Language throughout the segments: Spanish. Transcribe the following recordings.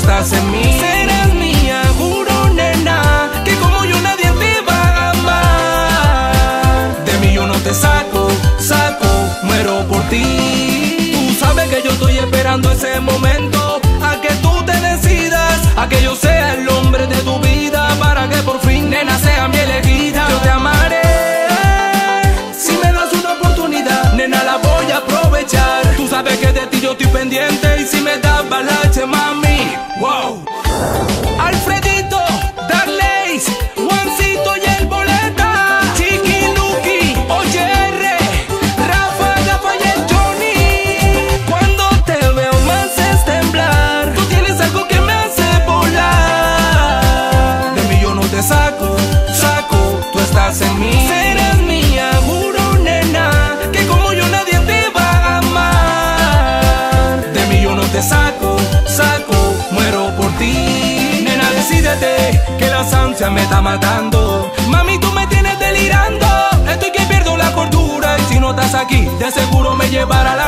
estás en mí. Serás mía, juro, nena, que como yo nadie te va a amar. De mí yo no te saco, saco, muero por ti. Tú sabes que yo estoy esperando ese momento a que tú te decidas, a que yo sea el hombre de tu vida, para que por fin, nena, sea mi elegida. Yo te amaré. Si me das una oportunidad, nena, la voy a aprovechar. Tú sabes que de ti yo estoy pendiente. En mí. Serás mía, juro nena, que como yo nadie te va a amar. De mí yo no te saco, saco, muero por ti. Nena, decídete que la ansia me está matando. Mami, tú me tienes delirando. Estoy que pierdo la cordura y si no estás aquí, de seguro me llevará la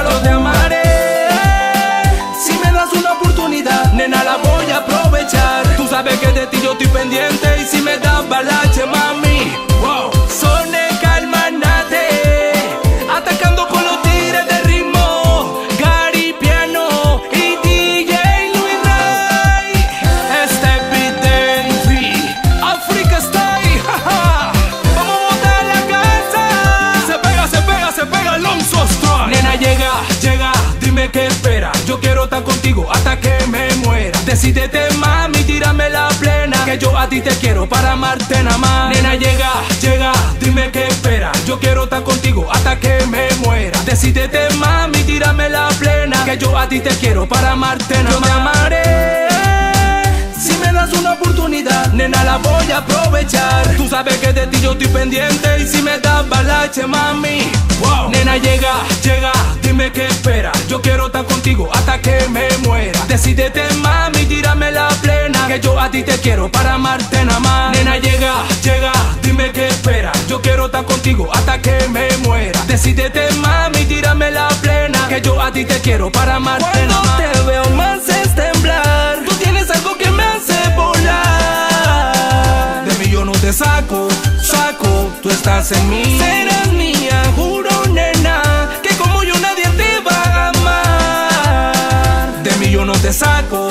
llega, dime qué espera. Yo quiero estar contigo hasta que me muera. Decídete, mami, tírame la plena. Que yo a ti te quiero para amarte nada más. Nena, llega, llega, dime qué espera. Yo quiero estar contigo hasta que me muera. Decídete, mami, tírame la plena. Que yo a ti te quiero para amarte nada más. Yo te amaré. Das una oportunidad, nena, la voy a aprovechar. Tú sabes que de ti yo estoy pendiente y si me das balache, mami. Wow. Nena, llega, llega, dime qué espera. Yo quiero estar contigo hasta que me muera. Decídete, mami, tírame la plena. Que yo a ti te quiero para amarte nada más. Nena, llega, llega, dime qué espera. Yo quiero estar contigo hasta que me muera. Decídete, mami, tírame la plena. Que yo a ti te quiero para amarte nada más saco, saco, tú estás en mí. Serás mía, juro, nena, que como yo nadie te va a amar. De mí yo no te saco,